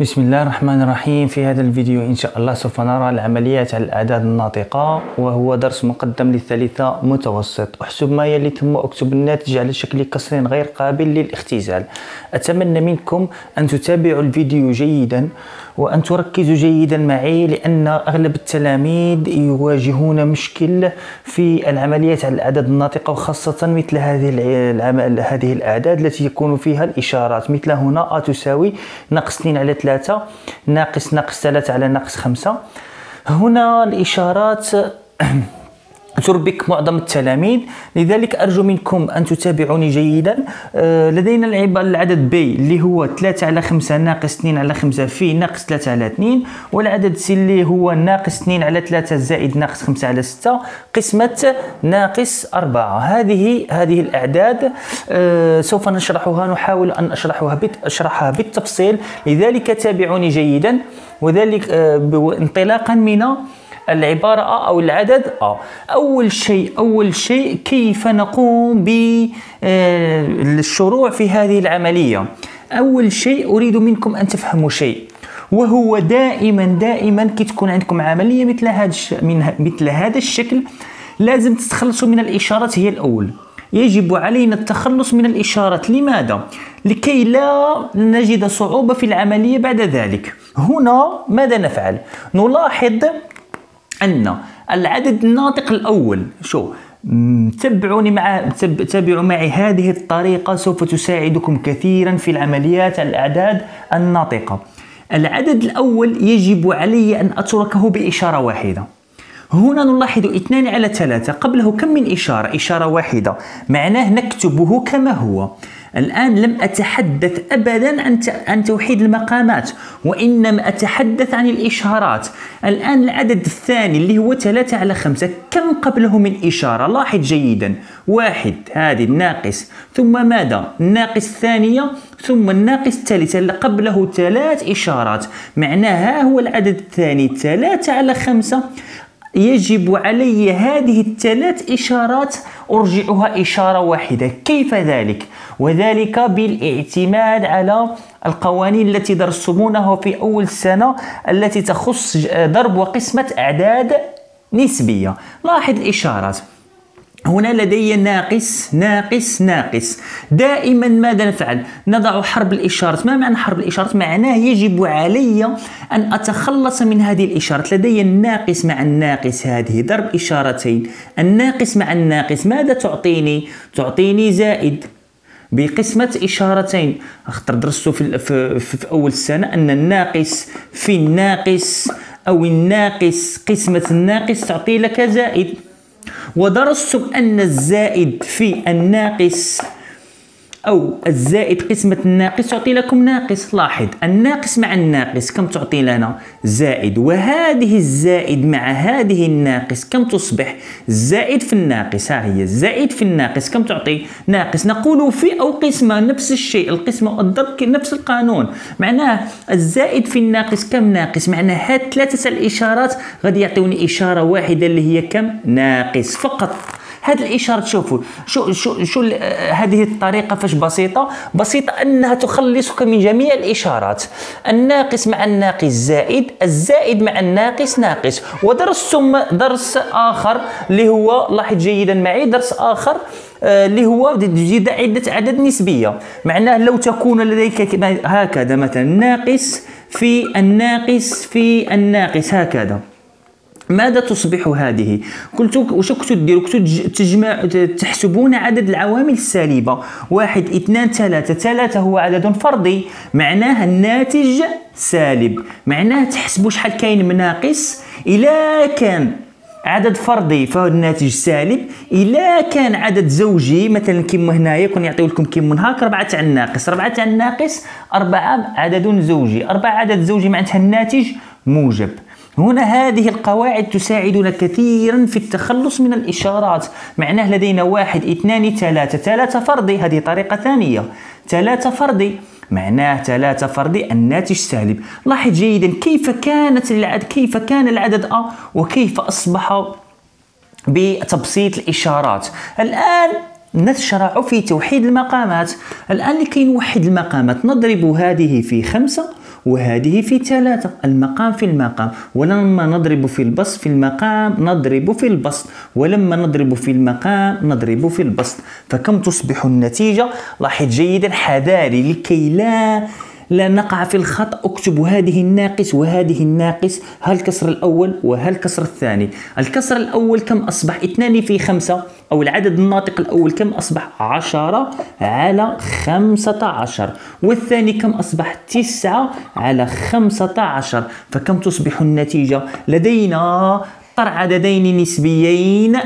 بسم الله الرحمن الرحيم في هذا الفيديو إن شاء الله سوف نرى العمليات على الأعداد الناطقة وهو درس مقدم للثالثة متوسط احسب ما يلي ثم اكتب الناتج على شكل كسر غير قابل للاختزال أتمنى منكم أن تتابعوا الفيديو جيدا وأن تركزوا جيدا معي لأن أغلب التلاميذ يواجهون مشكل في العمليات على الأعداد الناطقة وخاصة مثل هذه هذه الأعداد التي يكون فيها الإشارات مثل هنا أ تساوي ناقص 2 على 3 ناقص ناقص 3 على ناقص 5 هنا الإشارات تربك معظم التلاميذ. لذلك أرجو منكم أن تتابعوني جيدا. آه، لدينا العدد ب اللي هو 3 على 5 ناقص 2 على 5 في ناقص 3 على 2 والعدد س اللي هو ناقص 2 على 3 زائد ناقص 5 على 6 قسمة ناقص 4 هذه هذه الأعداد آه، سوف نشرحها نحاول أن أشرحها أشرحها بالتفصيل. لذلك تابعوني جيدا. وذلك آه، انطلاقا من العبارة أ أو العدد أ أول شيء أول شيء كيف نقوم بالشروع في هذه العملية؟ أول شيء أريد منكم أن تفهموا شيء وهو دائما دائما كي تكون عندكم عملية مثل هذا من مثل هذا الشكل لازم تتخلصوا من الإشارات هي الأول. يجب علينا التخلص من الإشارات. لماذا؟ لكي لا نجد صعوبة في العملية بعد ذلك. هنا ماذا نفعل؟ نلاحظ أن العدد الناطق الأول شو؟ تبعوني مع تابعوا معي هذه الطريقة سوف تساعدكم كثيرا في العمليات الأعداد الناطقة. العدد الأول يجب علي أن أتركه بإشارة واحدة. هنا نلاحظ اثنان على ثلاثة قبله كم من إشارة؟ إشارة واحدة. معناه نكتبه كما هو. الآن لم أتحدث أبدا عن عن توحيد المقامات وإنما أتحدث عن الإشارات. الآن العدد الثاني اللي هو 3 على 5 كم قبله من إشارة؟ لاحظ جيدا. واحد هذه الناقص ثم ماذا؟ الناقص الثانية ثم الناقص الثالثة اللي قبله ثلاث إشارات. معناها هو العدد الثاني 3 على 5 يجب علي هذه الثلاث إشارات أرجعها إشارة واحدة. كيف ذلك؟ وذلك بالإعتماد على القوانين التي درستمونها في أول سنة التي تخص ضرب وقسمة أعداد نسبية. لاحظ الإشارات. هنا لدي ناقص ناقص ناقص. دائما ماذا نفعل؟ نضع حرب الإشارة ما معنى حرب الإشارة معناه يجب علي أن أتخلص من هذه الإشارات. لدي الناقص مع الناقص هذه. ضرب إشارتين. الناقص مع الناقص ماذا تعطيني؟ تعطيني زائد. بقسمة إشارتين. أخطر درستو في, في, في أول سنة أن الناقص في الناقص أو الناقص قسمة الناقص تعطي لك زائد. ودرستم أن الزائد في الناقص أو الزائد قسمة الناقص تعطي لكم ناقص لاحظ. الناقص مع الناقص كم تعطي لنا؟ زائد. وهذه الزائد مع هذه الناقص كم تصبح؟ زائد في الناقص. ها هي. الزائد في الناقص كم تعطي؟ ناقص. نقول في أو قسمة نفس الشيء. القسمة والضرب نفس القانون. معناه الزائد في الناقص كم ناقص؟ معناه هاد ثلاثة الإشارات غادي يعطوني إشارة واحدة اللي هي كم؟ ناقص. فقط. هذه الإشارة تشوفوا. شو شو شو هذه الطريقة فاش بسيطة؟ بسيطة أنها تخلصك من جميع الإشارات. الناقص مع الناقص زائد الزائد مع الناقص ناقص. ودرستم درس آخر اللي هو لاحظ جيدا معي درس آخر آه، اللي هو تجد عدة أعداد نسبية. معناه لو تكون لديك هكذا مثلا ناقص في الناقص في الناقص هكذا. ماذا تصبح هذه؟ قلت وش كنتو ديروا كنتو تجمع تحسبون عدد العوامل السالبة. واحد اثنان ثلاثة. ثلاثة هو عدد فردي. معناه الناتج سالب. معناه تحسبوا شحال كاين من ناقص. إلا كان عدد فردي فهو الناتج سالب. إلا كان عدد زوجي مثلا كيما هنايا كون يعطيو لكم كيما هاك ربعة تاع الناقص ربعة تاع الناقص أربعة عدد زوجي. أربعة عدد زوجي معناتها الناتج موجب. هنا هذه القواعد تساعدنا كثيرا في التخلص من الإشارات. معناه لدينا واحد اثنان ثلاثة. ثلاثة فردي هذه طريقة ثانية. ثلاثة فردي معناه ثلاثة فردي الناتج سالب لاحظ جيدا كيف كانت العدد كيف كان العدد أ وكيف أصبح بتبسيط الإشارات. الآن نشرع في توحيد المقامات. الآن لكي نوحد المقامات نضرب هذه في خمسة. وهذه في ثلاثة. المقام في المقام. ولما نضرب في البسط في المقام نضرب في البسط. ولما نضرب في المقام نضرب في البسط. فكم تصبح النتيجة؟ لاحظ جيدا حذاري لكي لا لا نقع في الخطأ اكتب هذه الناقص وهذه الناقص. ها الكسر الأول وها الكسر الثاني؟ الكسر الأول كم أصبح؟ اثنان في خمسة. أو العدد الناطق الأول كم أصبح؟ عشرة على خمسة عشر. والثاني كم أصبح؟ تسعة على خمسة عشر. فكم تصبح النتيجة؟ لدينا طرح عددين نسبيين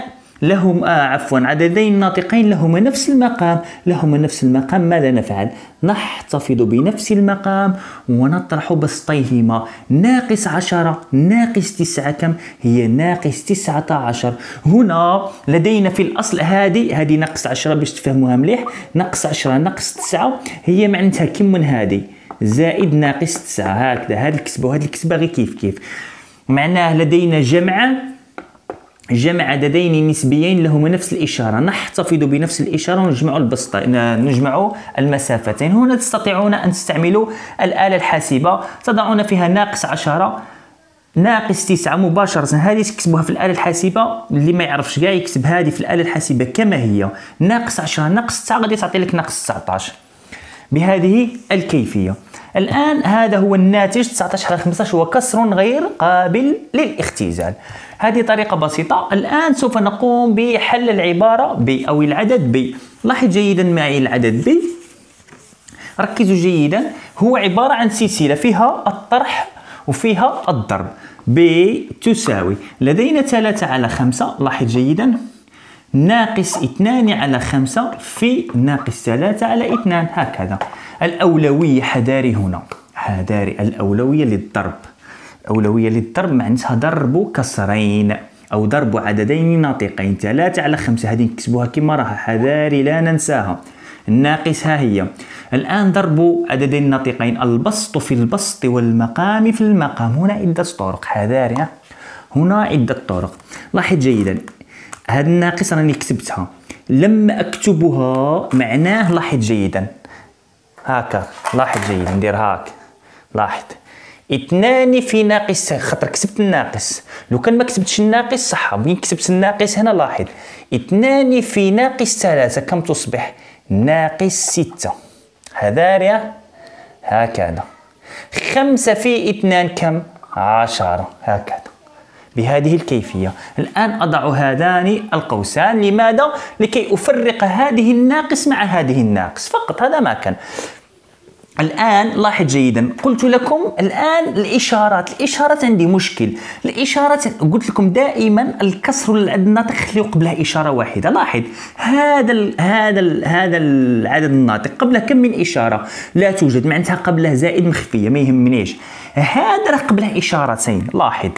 لهم آه عفوا عددين ناطقين لهما نفس المقام لهما نفس المقام ماذا نفعل؟ نحتفظ بنفس المقام ونطرح بسطيهما. ناقص عشرة ناقص تسعة كم؟ هي ناقص تسعة عشر. هنا لدينا في الأصل هذه هذه ناقص عشرة باش تفهموها مليح. ناقص عشرة ناقص تسعة هي معناتها كم من هذه؟ زائد ناقص تسعة. هكذا هذه الكسبة وهذه الكسبة غير كيف كيف؟ معناه لدينا جمع جمع عددين نسبيين لهما نفس الإشارة. نحتفظ بنفس الإشارة ونجمع البسط نجمع المسافتين. هنا تستطيعون أن تستعملوا الآلة الحاسبة. تضعون فيها ناقص عشرة ناقص تسعة مباشرة. هذه تكتبوها في الآلة الحاسبة. اللي ما يعرفش كاع يكتب هذه في الآلة الحاسبة كما هي. ناقص عشرة ناقص تسعة غادي تعطي لك ناقص 19 بهذه الكيفية. الآن هذا هو الناتج 19 على 15 هو كسر غير قابل للاختزال. هذه طريقة بسيطة. الآن سوف نقوم بحل العبارة ب أو العدد ب. لاحظ جيدا معي العدد ب. ركزوا جيدا. هو عبارة عن سلسلة فيها الطرح وفيها الضرب. ب تساوي لدينا 3 على 5 لاحظ جيدا. ناقص 2 على 5 في ناقص 3 على 2 هكذا. الأولوية حذاري هنا. حذاري الأولوية للضرب. أولوية للضرب معناتها ضرب كسرين أو ضرب عددين ناطقين. ثلاثة على خمسة هذه نكتبوها كما راها. حذاري لا ننساها. الناقص ها هي. الآن ضرب عددين ناطقين. البسط في البسط والمقام في المقام. هنا عدة طرق. حذاري هنا عدة طرق. لاحظ جيدا. هذا الناقص راني كتبتها. لما أكتبها معناه لاحظ جيدا. هكا لاحظ جيدا ندير هاك لاحظ. اثنان في ناقص خاطر كسبت الناقص. لو كان ما كتبتش الناقص صح. وين كتبت الناقص؟ هنا لاحظ. اثنان في ناقص ثلاثة كم تصبح؟ ناقص ستة. هذا هكذا. خمسة في اثنان كم؟ عشرة. هكذا. بهذه الكيفية. الآن أضع هذان القوسان. لماذا؟ لكي أفرق هذه الناقص مع هذه الناقص. فقط هذا ما كان. الآن لاحظ جيدا. قلت لكم الآن الإشارات. الإشارات عندي مشكل. الإشارات قلت لكم دائما الكسر الناطق خليه قبله إشارة واحدة. لاحظ. هذا ال هذا ال هذا العدد الناطق قبله كم من إشارة؟ لا توجد. معناتها قبله زائد مخفية. ما يهمنيش. هذا راه قبله إشارتين لاحظ.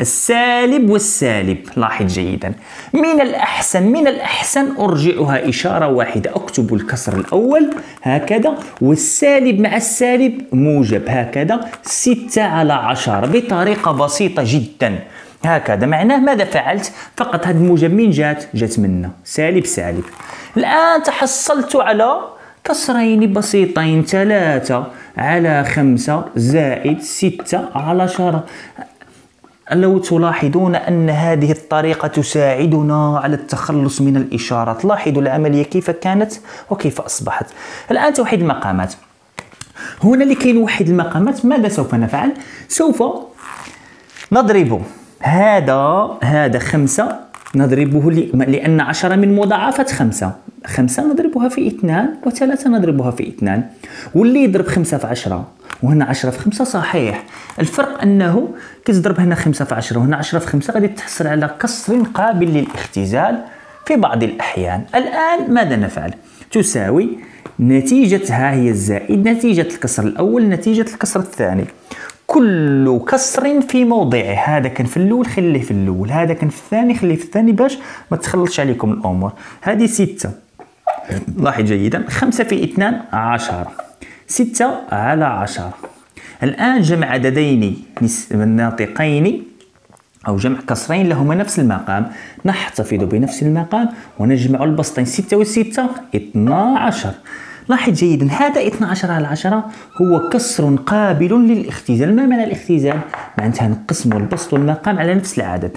السالب والسالب. لاحظ جيدا. من الأحسن من الأحسن أرجعها إشارة واحدة. أكتب الكسر الأول. هكذا. والسالب مع السالب موجب. هكذا. ستة على عشرة بطريقة بسيطة جدا. هكذا. معناه ماذا فعلت؟ فقط هذا الموجب من جات جات منا سالب سالب. الآن تحصلت على كسرين بسيطين. ثلاثة على خمسة زائد ستة على عشرة. لو تلاحظون أن هذه الطريقة تساعدنا على التخلص من الإشارات؟ لاحظوا العملية كيف كانت وكيف أصبحت. الآن توحيد المقامات. هنا لكي نوحد المقامات ماذا سوف نفعل؟ سوف نضرب هذا هذا خمسة نضربه لأن عشرة من مضاعفة خمسة. خمسة نضربها في اثنان وثلاثة نضربها في اثنان. واللي يضرب خمسة في عشرة؟ وهنا عشرة في خمسة صحيح. الفرق أنه كتضرب هنا خمسة في عشرة وهنا عشرة في خمسة غادي تحصل على كسر قابل للاختزال في بعض الأحيان. الآن ماذا نفعل؟ تساوي نتيجة ها هي الزائد نتيجة الكسر الأول نتيجة الكسر الثاني. كل كسر في موضعه هذا كان في الأول خليه في الأول هذا كان في الثاني خليه في الثاني باش ما تخلطش عليكم الأمور. هذه ستة. لاحظ جيدا خمسة في اثنان عشرة. ستة على عشرة. الآن جمع عددين ناطقين أو جمع كسرين لهما نفس المقام. نحتفظ بنفس المقام ونجمع البسطين 6 و 6 12 لاحظ جيدا هذا 12 على 10 هو كسر قابل للاختزال. ما معنى الاختزال؟ معناتها نقسم البسط والمقام على نفس العدد.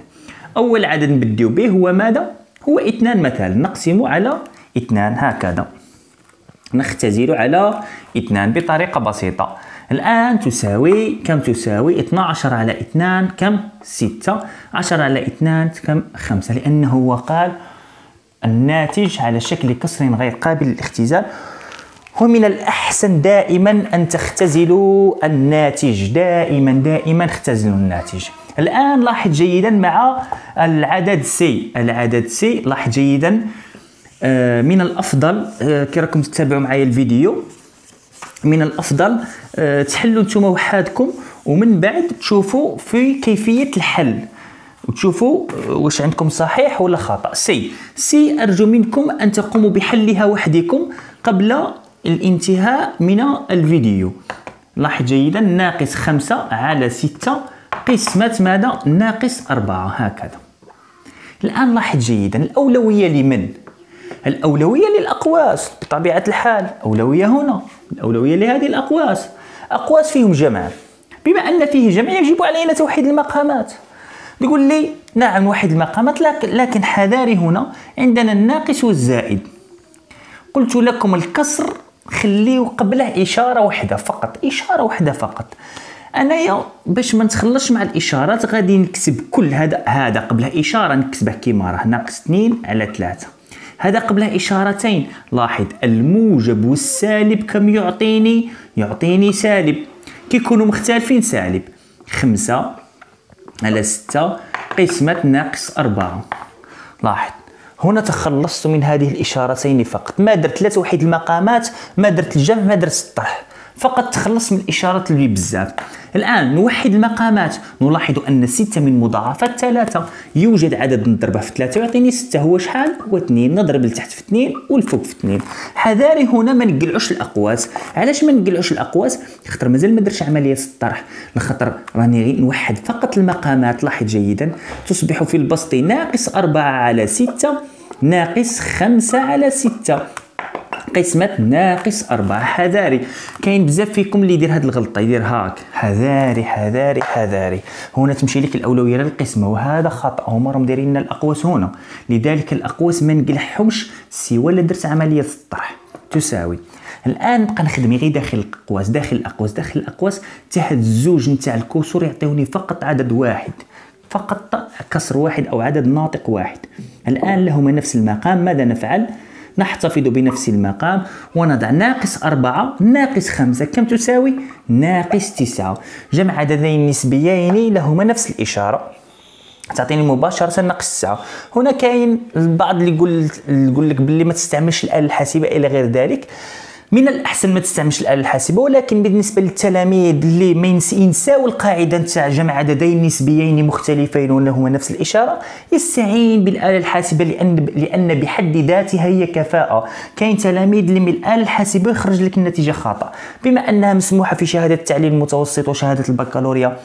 أول عدد نبدأ به هو ماذا؟ هو اثنان مثلا. نقسم على اثنان هكذا. نختزل على اثنان بطريقة بسيطة. الآن تساوي كم تساوي؟ 12 على 2 كم؟ 6 10 على 2 كم؟ 5 لأنه هو قال الناتج على شكل كسر غير قابل للاختزال. ومن الأحسن دائما أن تختزلوا الناتج. دائما دائما اختزلوا الناتج. الآن لاحظ جيدا مع العدد C العدد C لاحظ جيدا. من الأفضل آه، كي راكم تتابعوا معايا الفيديو من الأفضل آه، تحلوا نتوما وحدكم ومن بعد تشوفوا في كيفية الحل وتشوفوا واش عندكم صحيح ولا خطأ. C C أرجو منكم أن تقوموا بحلها وحدكم قبل الانتهاء من الفيديو. لاحظ جيدا ناقص خمسة على ستة قسمة ماذا؟ ناقص أربعة هكذا. الآن لاحظ جيدا الأولوية لمن؟ الأولوية للأقواس بطبيعة الحال أولوية هنا الأولوية لهذه الأقواس. أقواس فيهم جمع. بما أن فيه جمع يجب علينا توحيد المقامات. يقول لي نعم نوحد المقامات لكن حذاري هنا عندنا الناقص والزائد. قلت لكم الكسر خليه قبله إشارة واحدة فقط إشارة واحدة فقط. أنايا باش ما نتخلصش مع الإشارات غادي نكتب كل هذا هذا قبله إشارة نكتبه كيما راه ناقص 2 على 3 هذا قبله إشارتين. لاحظ الموجب والسالب كم يعطيني؟ يعطيني سالب. كيكونوا مختلفين سالب. خمسة على ستة قسمة ناقص أربعة. لاحظ هنا تخلصت من هذه الإشارتين فقط. ما درت لا توحيد المقامات ما درت الجمع ما درت الطرح فقط تخلص من الإشارات اللي بزاف. الآن نوحد المقامات. نلاحظ أن ستة من مضاعفات ثلاثة. يوجد عدد نضربه في ثلاثة يعطيني ستة. هو شحال؟ هو اثنين. نضرب لتحت في اثنين والفوق في اثنين. حذاري هنا ما نقلعوش الأقواس. علاش ما نقلعوش الأقواس؟ خاطر مازال ما درتش عملية الطرح. لخاطر راني نوحد فقط المقامات. لاحظ جيدا. تصبح في البسط ناقص أربعة على ستة. ناقص خمسة على ستة. قسمة ناقص أربعة. حذاري. كاين بزاف فيكم اللي يدير هاد الغلطة يدير هاك. حذاري حذاري حذاري. هنا تمشي لك الأولوية للقسمة وهذا خطأ. هما راهم دايرين الأقواس هنا. لذلك الأقواس ما نقلعهمش سوى لا درت عملية الطرح. تساوي. الآن نبقى نخدم غير داخل الأقواس. داخل الأقواس داخل الأقواس. تحت الزوج نتاع الكسور يعطيوني فقط عدد واحد. فقط كسر واحد أو عدد ناطق واحد. الآن لهما نفس المقام. ماذا نفعل؟ نحتفظ بنفس المقام ونضع ناقص أربعة ناقص خمسة. كم تساوي؟ ناقص تسعة. جمع عددين نسبيين لهما نفس الإشارة. تعطيني مباشرة ناقص تسعة. هنا كاين البعض اللي يقول لك باللي ما تستعملش الآلة الحاسبة إلى غير ذلك. من الأحسن ما تستعملش الآلة الحاسبة ولكن بالنسبة للتلاميذ اللي ما ينساو القاعدة نتاع جمع عددين نسبيين مختلفين ولهما نفس الإشارة يستعين بالآلة الحاسبة لأن لأن بحد ذاتها هي كفاءة. كاين تلاميذ اللي من الآلة الحاسبة يخرج لك النتيجة خطا بما أنها مسموحة في شهادة التعليم المتوسط وشهادة البكالوريا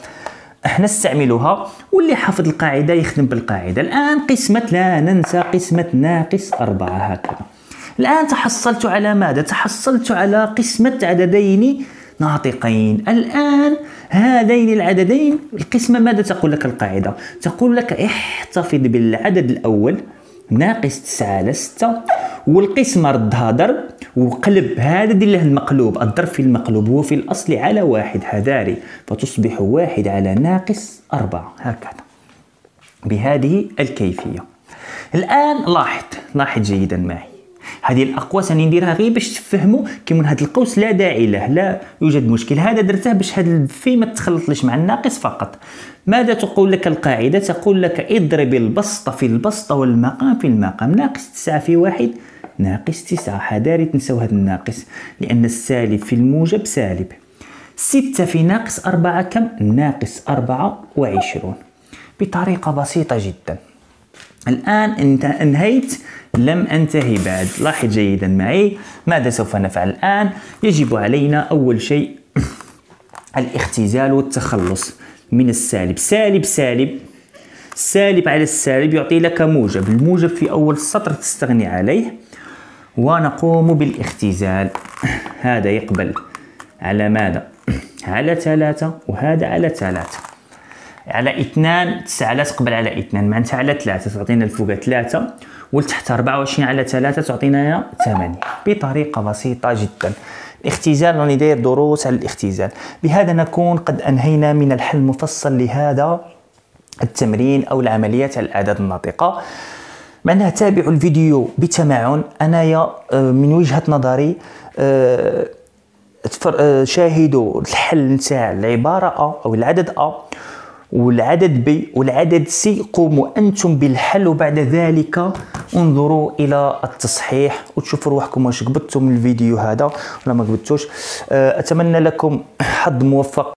إحنا نستعملوها واللي حافظ القاعدة يخدم بالقاعدة. الآن قسمة لا ننسى قسمة ناقص أربعة هكذا. الآن تحصلت على ماذا؟ تحصلت على قسمة عددين ناطقين. الآن هذين العددين القسمة ماذا تقول لك القاعدة؟ تقول لك احتفظ بالعدد الأول ناقص 9 على 6 والقسمة ردها ضرب وقلب هذا دير له المقلوب الضرب في المقلوب هو في الأصل على واحد هذاري فتصبح واحد على ناقص أربعة. هكذا. بهذه الكيفية. الآن لاحظ لاحظ جيدا معي. هذه الاقواس راني نديرها غير باش تفهموا كيما هذا القوس لا داعي له لا يوجد مشكل. هذا درته باش هذا الفي ما تخلطليش مع الناقص فقط. ماذا تقول لك القاعدة؟ تقول لك اضرب البسط في البسط والمقام في المقام. ناقص 9 في واحد ناقص 9 حذاري تنسوا هذا الناقص لأن السالب في الموجب سالب. 6 في ناقص 4 كم؟ ناقص 24 بطريقة بسيطة جدا. الآن انت انهيت لم أنتهي بعد. لاحظ جيدا معي ماذا سوف نفعل الآن. يجب علينا أول شيء الاختزال والتخلص من السالب. سالب سالب. سالب على السالب يعطي لك موجب. الموجب في أول السطر تستغني عليه ونقوم بالاختزال. هذا يقبل. على ماذا؟ على ثلاثة وهذا على ثلاثة. على اثنان تسعة لا تقبل على اثنان. معناتها على ثلاثة تعطينا الفوق ثلاثة. والتحت 24 على ثلاثة تعطينا ثمانية. بطريقة بسيطة جدا. الاختزال راني داير دروس على الاختزال. بهذا نكون قد أنهينا من الحل المفصل لهذا التمرين أو العمليات على الأعداد الناطقة. معناها تابعوا الفيديو بتمعن انايا آه، من وجهة نظري آه، آه، شاهدوا الحل نتاع العبارة ا أو العدد أ. والعدد ب والعدد سي قوموا أنتم بالحل. وبعد ذلك انظروا إلى التصحيح وتشوفوا روحكم واش قبضتوا من الفيديو هذا ولا ما قبضتوش. أتمنى لكم حظ موفق.